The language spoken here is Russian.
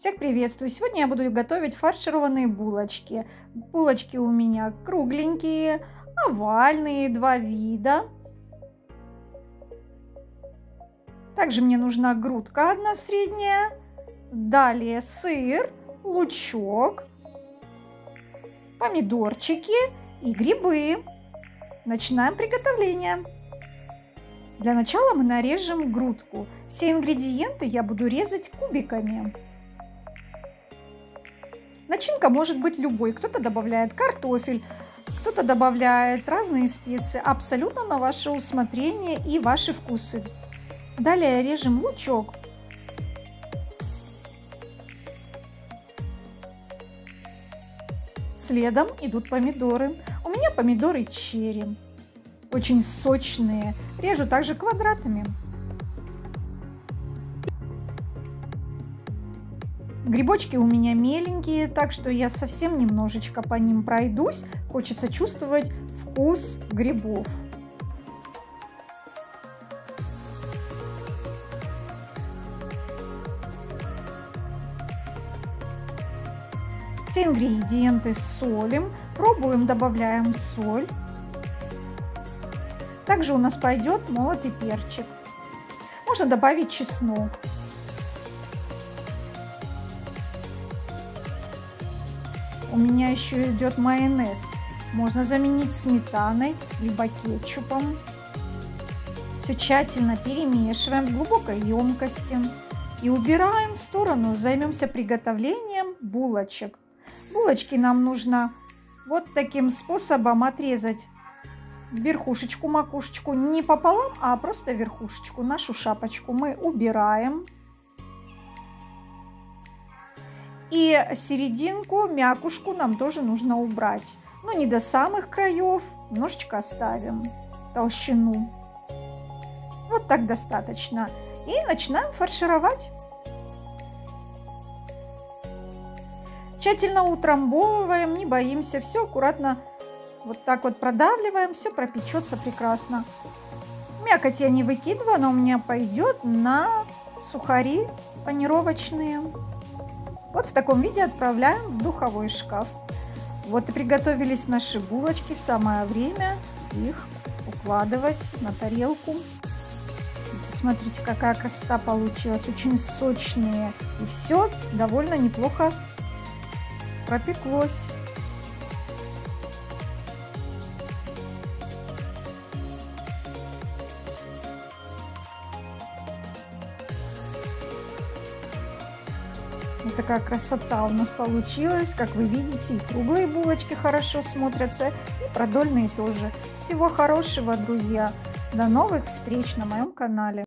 Всех приветствую! Сегодня я буду готовить фаршированные булочки. Булочки у меня кругленькие, овальные, два вида. Также мне нужна грудка одна средняя. Далее сыр, лучок, помидорчики и грибы. Начинаем приготовление. Для начала мы нарежем грудку. Все ингредиенты я буду резать кубиками. Начинка может быть любой. Кто-то добавляет картофель, кто-то добавляет разные специи. Абсолютно на ваше усмотрение и ваши вкусы. Далее режем лучок. Следом идут помидоры. У меня помидоры черри. Очень сочные. Режу также квадратами. Грибочки у меня меленькие, так что я совсем немножечко по ним пройдусь. Хочется чувствовать вкус грибов. Все ингредиенты солим, пробуем, добавляем соль. Также у нас пойдет молотый перчик. Можно добавить чеснок. У меня еще идет майонез. Можно заменить сметаной, либо кетчупом. Все тщательно перемешиваем в глубокой емкости. И убираем в сторону. Займемся приготовлением булочек. Булочки нам нужно вот таким способом отрезать верхушечку, макушечку не пополам, а просто верхушечку, нашу шапочку мы убираем. И серединку, мякушку нам тоже нужно убрать. Но не до самых краев, немножечко оставим толщину. Вот так достаточно. И начинаем фаршировать. Тщательно утрамбовываем, не боимся, все аккуратно вот так вот продавливаем, все пропечется прекрасно. Мякоть я не выкидываю, она у меня пойдет на сухари панировочные. Вот в таком виде отправляем в духовой шкаф. Вот и приготовились наши булочки. Самое время их укладывать на тарелку. Посмотрите, какая красота получилась. Очень сочные. И все довольно неплохо пропеклось. Вот такая красота у нас получилась. Как вы видите, и круглые булочки хорошо смотрятся, и продольные тоже. Всего хорошего, друзья. До новых встреч на моем канале.